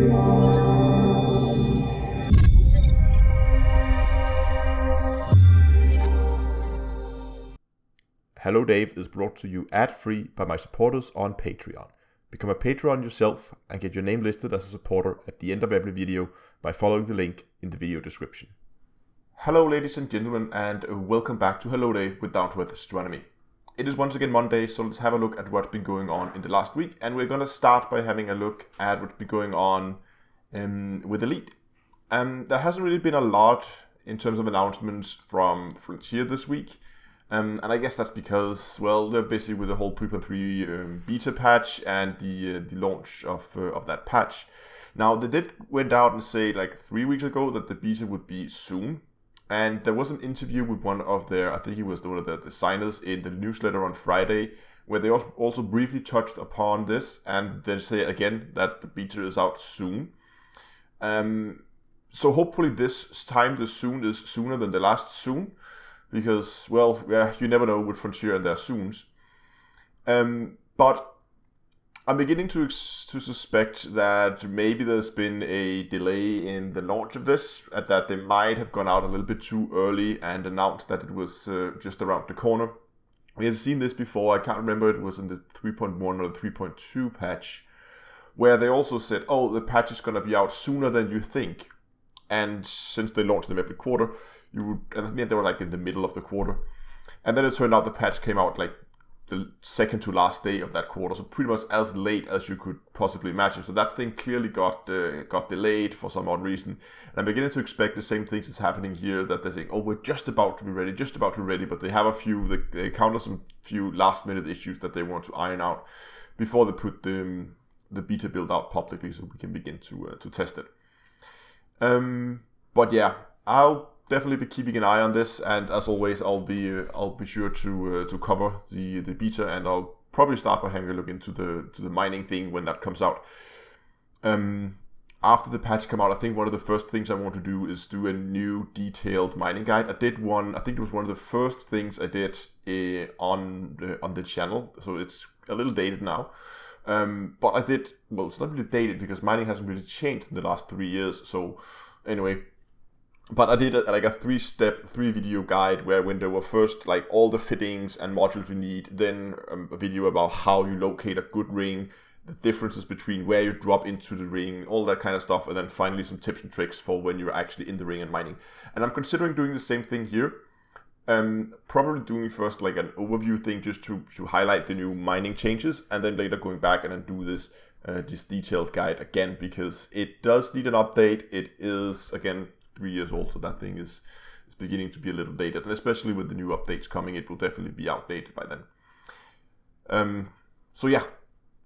Hello Dave is brought to you ad-free by my supporters on Patreon. Become a Patreon yourself and get your name listed as a supporter at the end of every video by following the link in the video description. Hello ladies and gentlemen and welcome back to Hello Dave with Down to Earth Astronomy. It is once again Monday, so let's have a look at what's been going on in the last week and we're going to start by having a look at what's been going on um, with Elite. Um, there hasn't really been a lot in terms of announcements from Frontier this week. Um, and I guess that's because, well, they're busy with the whole 3.3 um, beta patch and the uh, the launch of uh, of that patch. Now they did went out and say like three weeks ago that the beta would be soon, and there was an interview with one of their, I think he was one of the designers in the newsletter on Friday, where they also briefly touched upon this, and they say again that the beta is out soon. Um, so hopefully this time the soon is sooner than the last soon because well, yeah, you never know with Frontier and their soons. Um, but I'm beginning to to suspect that maybe there's been a delay in the launch of this, that they might have gone out a little bit too early and announced that it was uh, just around the corner. We have seen this before. I can't remember it was in the 3.1 or the 3.2 patch, where they also said, "Oh, the patch is going to be out sooner than you think." And since they launched them every quarter, you would, and they were like in the middle of the quarter. And then it turned out the patch came out like the second to last day of that quarter, so pretty much as late as you could possibly imagine. So that thing clearly got uh, got delayed for some odd reason. And I'm beginning to expect the same things is happening here. That they're saying, "Oh, we're just about to be ready, just about to be ready," but they have a few, they, they encounter some few last minute issues that they want to iron out before they put the um, the beta build out publicly, so we can begin to uh, to test it. Um, but yeah, I'll definitely be keeping an eye on this, and as always, I'll be I'll be sure to uh, to cover the the beta, and I'll probably start by having a look into the to the mining thing when that comes out. Um, after the patch come out, I think one of the first things I want to do is do a new detailed mining guide. I did one. I think it was one of the first things I did uh, on the, on the channel, so it's a little dated now. Um, but I did well. It's not really dated because mining hasn't really changed in the last three years. So anyway, but I did a, like a three step, three video guide where when there were first like all the fittings and modules you need, then um, a video about how you locate a good ring, the differences between where you drop into the ring, all that kind of stuff, and then finally some tips and tricks for when you're actually in the ring and mining. And I'm considering doing the same thing here. Um, probably doing first like an overview thing just to, to highlight the new mining changes, and then later going back and then do this uh, this detailed guide again because it does need an update. It is again three years old, so that thing is is beginning to be a little dated, and especially with the new updates coming, it will definitely be outdated by then. Um, so yeah,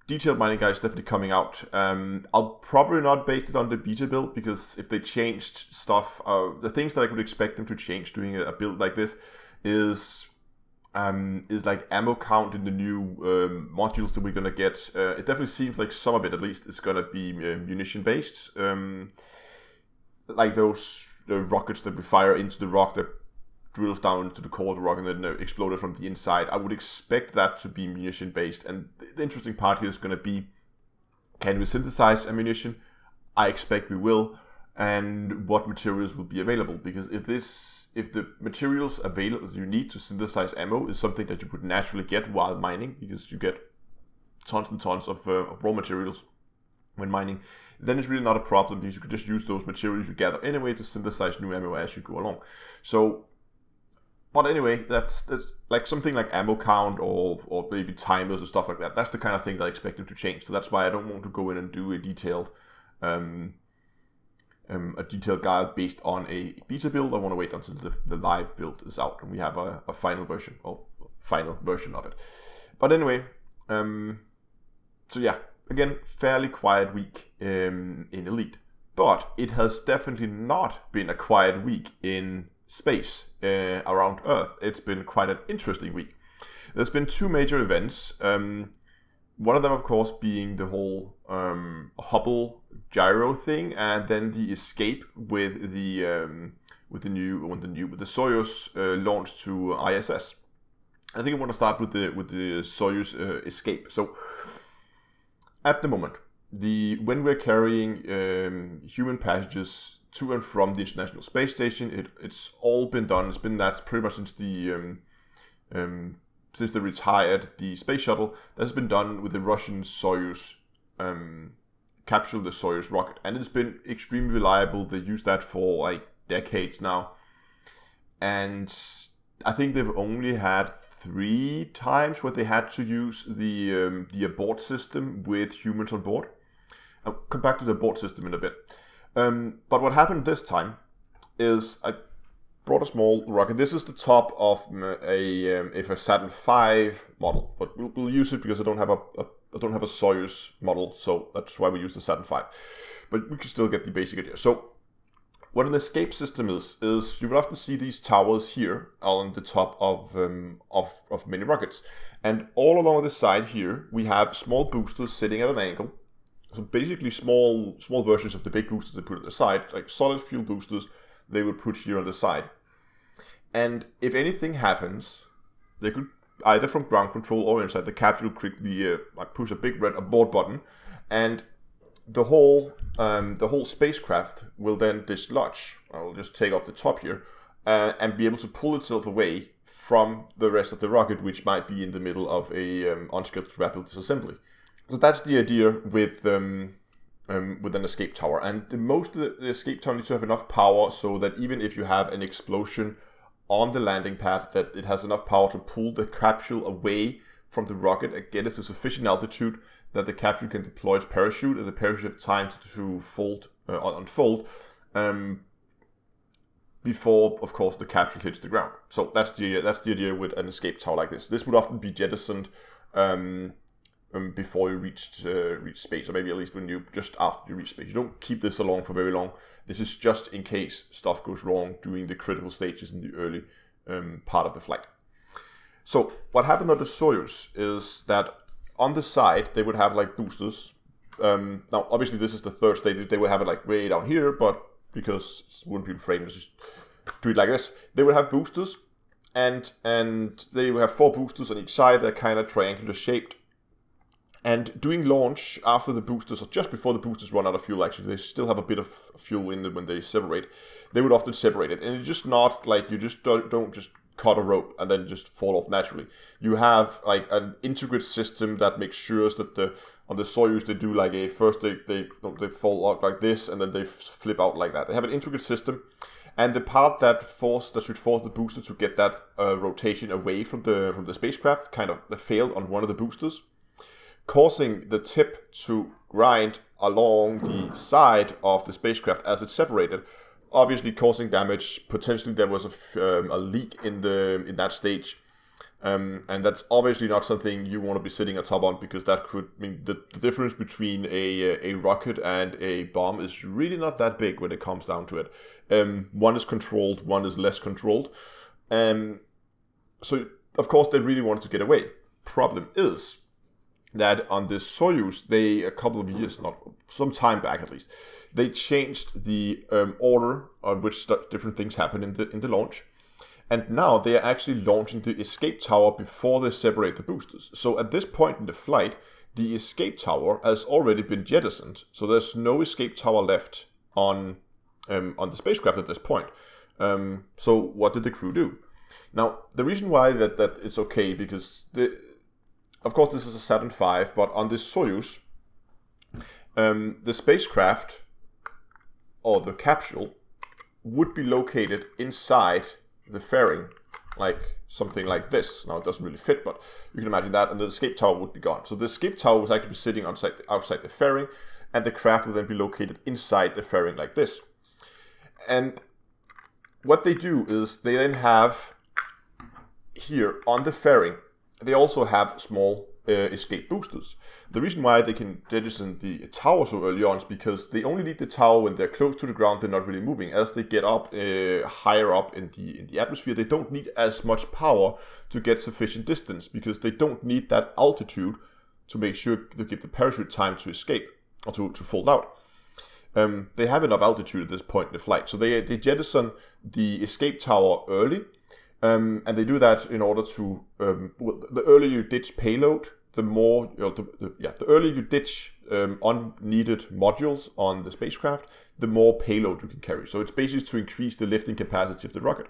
detailed mining guide is definitely coming out. Um, I'll probably not base it on the beta build because if they changed stuff, uh, the things that I could expect them to change doing a, build like this is um, is like ammo count in the new um, modules that we're gonna get. Uh, it definitely seems like some of it, at least, is gonna be uh, munition based. Um, like those the rockets that we fire into the rock that drills down into the core of the rock and then uh, exploded from the inside. I would expect that to be munition based. And the interesting part here is going to be can we synthesize ammunition? I expect we will. And what materials will be available? Because if this, if the materials available you need to synthesize ammo is something that you would naturally get while mining, because you get tons and tons of, uh, of raw materials when mining, then it's really not a problem because you could just use those materials you gather anyway to synthesize new ammo as you go along. So, but anyway, that's that's like something like ammo count or or maybe timers or stuff like that. That's the kind of thing that I expect them to change. So that's why I don't want to go in and do a detailed. Um, um, a detailed guide based on a beta build. I want to wait until the, the live build is out and we have a, a final version or final version of it. But anyway, um, so yeah, again, fairly quiet week um, in Elite. But it has definitely not been a quiet week in space uh, around Earth. It's been quite an interesting week. There's been two major events. Um, one of them, of course, being the whole um, Hubble gyro thing, and then the escape with the um, with the new with the new with the Soyuz uh, launch to ISS. I think I want to start with the with the Soyuz uh, escape. So at the moment, the when we're carrying um, human passengers to and from the International Space Station, it, it's all been done. It's been that pretty much since the um, um, since they retired the space shuttle. That's been done with the Russian Soyuz um, capsule, the Soyuz rocket, and it's been extremely reliable. They use that for like decades now, and I think they've only had three times where they had to use the um, the abort system with humans on board. I'll come back to the abort system in a bit. Um, but what happened this time is I brought a small rocket. This is the top of a um, if a Saturn V model, but we'll, we'll, use it because I don't have a, a I don't have a Soyuz model, so that's why we use the Saturn V. But we can still get the basic idea. So what an escape system is, is you will often see these towers here on the top of, um, of, of many rockets. And all along the side here, we have small boosters sitting at an angle. So basically small small versions of the big boosters they put on the side, like solid fuel boosters, they would put here on the side. And if anything happens, they could either from ground control or inside the capsule quickly uh, push a big red abort button, and the whole um, the whole spacecraft will then dislodge. I will just take off the top here uh, and be able to pull itself away from the rest of the rocket, which might be in the middle of a um, unscheduled rapid disassembly. So that's the idea with um, um, with an escape tower, and most of the, the escape tower needs to have enough power so that even if you have an explosion on the landing pad, that it has enough power to pull the capsule away from the rocket and get it to sufficient altitude that the capsule can deploy its parachute and the parachute have time to, to fold, uh, unfold um, before, of course, the capsule hits the ground. So that's the that's the idea with an escape tower like this. This would often be jettisoned um, um, before you reach uh, reach space, or maybe at least when you just after you reach space. You don't keep this along for very long. This is just in case stuff goes wrong during the critical stages in the early um, part of the flight. So what happened on the Soyuz is that on the side they would have like boosters. Um, now obviously this is the third stage. They would have it like way down here, but because it wouldn't be framed, just do it like this. They would have boosters, and and they would have four boosters on each side. They're kind of triangular shaped. And doing launch after the boosters, or just before the boosters run out of fuel, actually, they still have a bit of fuel in them when they separate. They would often separate it, and it's just not like you just don't, don't just cut a rope and then just fall off naturally. You have like an integrated system that makes sure that the on the Soyuz they do like a first they they they fall out like this and then they flip out like that. They have an integrated system, and the part that force that should force the booster to get that uh, rotation away from the from the spacecraft kind of failed on one of the boosters, causing the tip to grind along the side of the spacecraft as it separated obviously causing damage. Potentially there was a, um, a leak in the in that stage. Um, and that's obviously not something you want to be sitting atop on because that could mean the, the difference between a a rocket and a bomb is really not that big when it comes down to it. Um, one is controlled, one is less controlled. Um, so of course they really wanted to get away. Problem is that on this Soyuz, they a couple of years, not some time back at least, they changed the um, order on which different things happen in the in the launch, and now they are actually launching the escape tower before they separate the boosters. So at this point in the flight, the escape tower has already been jettisoned, so there's no escape tower left on um, on the spacecraft at this point. Um, so what did the crew do? Now the reason why that that it's okay because the of course, this is a Saturn V, but on this Soyuz, um, the spacecraft or the capsule would be located inside the fairing, like something like this. Now it doesn't really fit, but you can imagine that, and the escape tower would be gone. So the escape tower was actually be sitting outside the, outside the fairing, and the craft would then be located inside the fairing like this. And what they do is they then have here on the fairing they also have small uh, escape boosters. The reason why they can jettison the tower so early on is because they only need the tower when they're close to the ground. They're not really moving. As they get up uh, higher up in the in the atmosphere, they don't need as much power to get sufficient distance because they don't need that altitude to make sure to give the parachute time to escape or to, to fold out. Um, they have enough altitude at this point in the flight, so they they jettison the escape tower early um, and they do that in order to, um, the earlier you ditch payload, the more you know, the, the, yeah, the earlier you ditch um, unneeded modules on the spacecraft, the more payload you can carry. So it's basically to increase the lifting capacity of the rocket.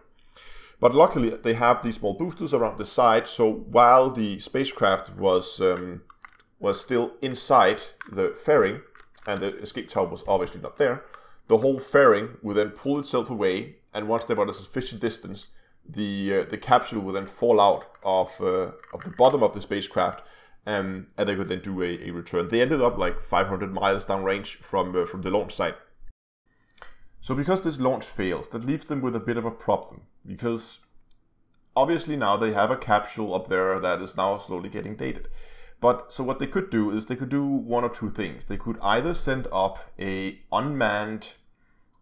But luckily, they have these small boosters around the side. So while the spacecraft was um, was still inside the fairing, and the escape tower was obviously not there, the whole fairing would then pull itself away. And once they were at a sufficient distance, the uh, the capsule would then fall out of uh, of the bottom of the spacecraft, um, and they could then do a, a return. They ended up like 500 miles downrange from uh, from the launch site. So because this launch fails, that leaves them with a bit of a problem because obviously now they have a capsule up there that is now slowly getting dated. But so what they could do is they could do one or two things. They could either send up a unmanned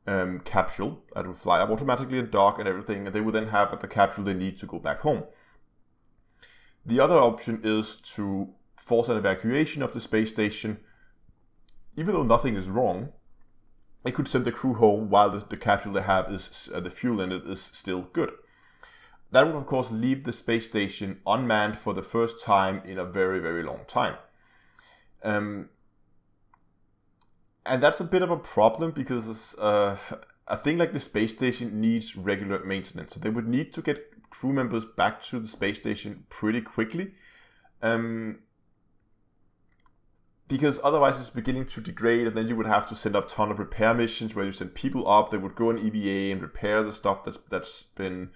um, capsule that would fly up automatically and dock and everything, and they would then have the capsule they need to go back home. The other option is to force an evacuation of the space station. Even though nothing is wrong, they could send the crew home while the, the capsule they have is uh, the fuel in it is still good. That would of course leave the space station unmanned for the first time in a very very long time. Um, and that's a bit of a problem because uh, a thing like the space station needs regular maintenance. So they would need to get crew members back to the space station pretty quickly. Um, because otherwise it's beginning to degrade and then you would have to send up ton of repair missions where you send people up they would go on EVA and repair the stuff that's that's been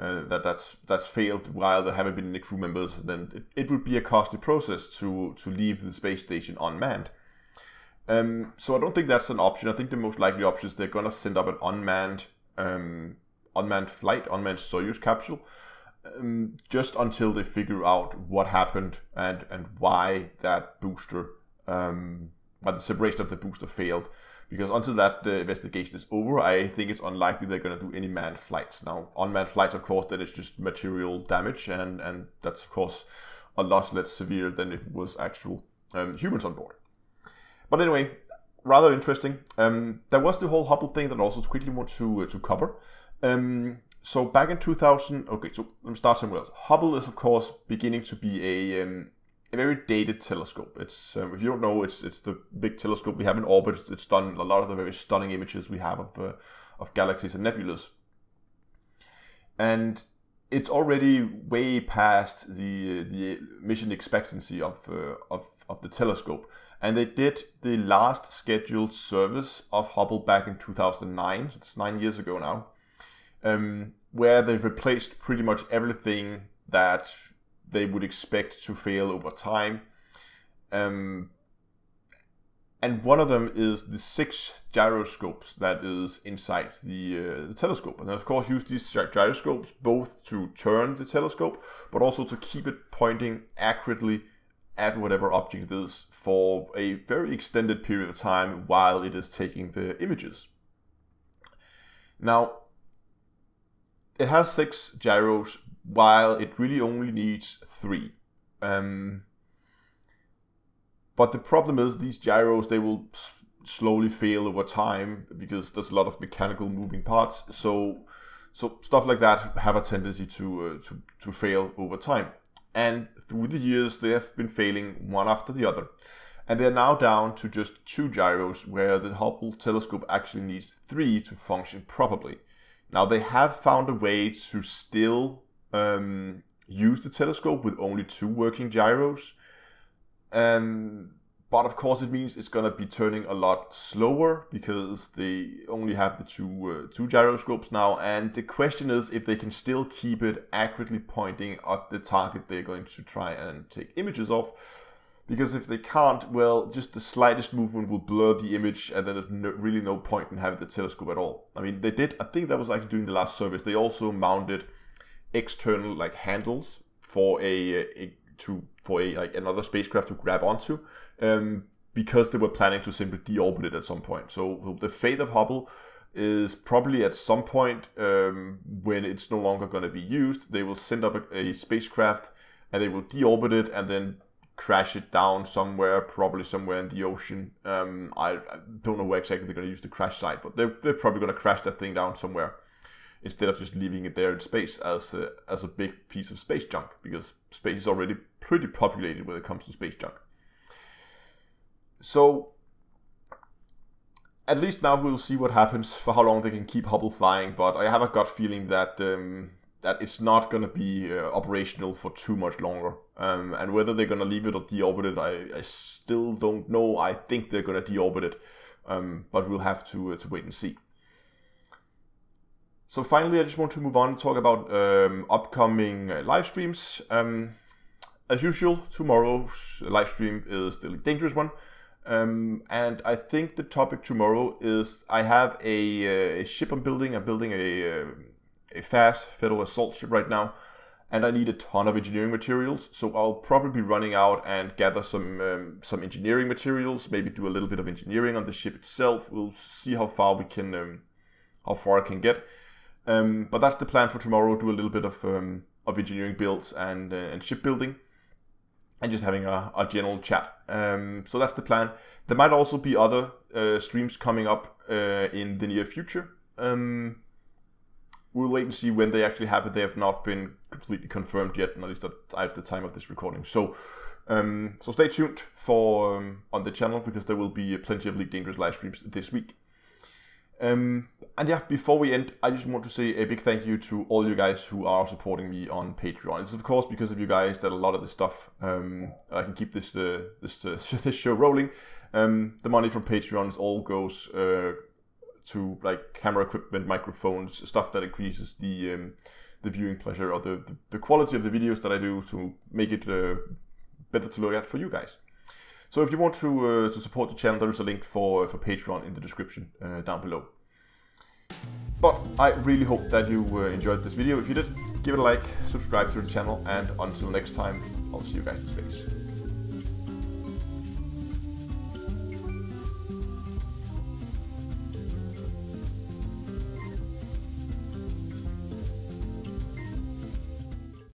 uh, that that's that's failed while there haven't been any crew members then it, it would be a costly process to to leave the space station unmanned um, so I don't think that's an option I think the most likely option is they're gonna send up an unmanned um, unmanned flight unmanned Soyuz capsule um, just until they figure out what happened and and why that booster um, but the separation of the booster failed. Because until that the investigation is over, I think it's unlikely they're going to do any manned flights. Now, unmanned flights, of course, that is just material damage, and, and that's, of course, a lot less severe than if it was actual um, humans on board. But anyway, rather interesting. Um, there was the whole Hubble thing that I also quickly want to, uh, to cover. Um, so back in 2000, okay, so let me start somewhere else. Hubble is, of course, beginning to be a um, a very dated telescope. It's um, if you don't know, it's it's the big telescope we have in orbit. It's done a lot of the very stunning images we have of uh, of galaxies and nebulas, and it's already way past the the mission expectancy of uh, of of the telescope. And they did the last scheduled service of Hubble back in 2009, so it's nine years ago now, um, where they replaced pretty much everything that they would expect to fail over time. Um, and one of them is the six gyroscopes that is inside the, uh, the telescope. And of course, use these gyroscopes both to turn the telescope, but also to keep it pointing accurately at whatever object it is for a very extended period of time while it is taking the images. Now, it has six gyros while it really only needs three. Um, but the problem is these gyros they will slowly fail over time because there's a lot of mechanical moving parts. So so stuff like that have a tendency to uh, to to fail over time. And through the years they have been failing one after the other. And they're now down to just two gyros where the Hubble telescope actually needs three to function properly. Now they have found a way to still um, use the telescope with only two working gyros. Um, but of course, it means it's gonna be turning a lot slower because they only have the two uh, two gyroscopes now. And the question is if they can still keep it accurately pointing at the target they're going to try and take images of. Because if they can't, well, just the slightest movement will blur the image, and then there's no, really no point in having the telescope at all. I mean, they did. I think that was actually during the last service. They also mounted external like handles for a, a to for a like another spacecraft to grab onto um, because they were planning to simply deorbit it at some point. So the fate of Hubble is probably at some point um, when it's no longer going to be used, they will send up a, a, spacecraft and they will deorbit it and then crash it down somewhere, probably somewhere in the ocean. Um, I, I, don't know where exactly they're going to use the crash site, but they're, they're probably going to crash that thing down somewhere instead of just leaving it there in space as a, as a big piece of space junk, because space is already pretty populated when it comes to space junk. So at least now we'll see what happens for how long they can keep Hubble flying. But I have a gut feeling that um, that it's not going to be uh, operational for too much longer. Um, and whether they're going to leave it or deorbit it, I, I still don't know. I think they're going to deorbit it, um, but we'll have to uh, to wait and see. So finally, I just want to move on and talk about um, upcoming uh, live streams. Um, as usual, tomorrow's live stream is the dangerous one. Um, and I think the topic tomorrow is I have a, uh, a ship I'm building. I'm building a, uh, a fast federal assault ship right now, and I need a ton of engineering materials. So I'll probably be running out and gather some um, some engineering materials. Maybe do a little bit of engineering on the ship itself. We'll see how far we can, um, how far I can get. Um, but that's the plan for tomorrow. Do a little bit of um, of engineering builds and uh, and shipbuilding and just having a, a general chat. Um, so that's the plan. There might also be other uh, streams coming up uh, in the near future. Um, we'll wait and see when they actually happen. They have not been completely confirmed yet, at least at, the time of this recording. So, um, so stay tuned for um, on the channel because there will be plenty of Elite Dangerous live streams this week. Um, and yeah, before we end, I just want to say a big thank you to all you guys who are supporting me on Patreon. It's of course because of you guys that a lot of the stuff um, I can keep this uh, this uh, this show rolling. Um, the money from Patreon all goes uh, to like camera equipment, microphones, stuff that increases the um, the viewing pleasure or the, the, the quality of the videos that I do to make it uh, better to look at for you guys. So if you want to uh, to support the channel, there is a link for for Patreon in the description uh, down below. But I really hope that you uh, enjoyed this video. If you did, give it a like, subscribe to the channel, and until next time, I'll see you guys in space.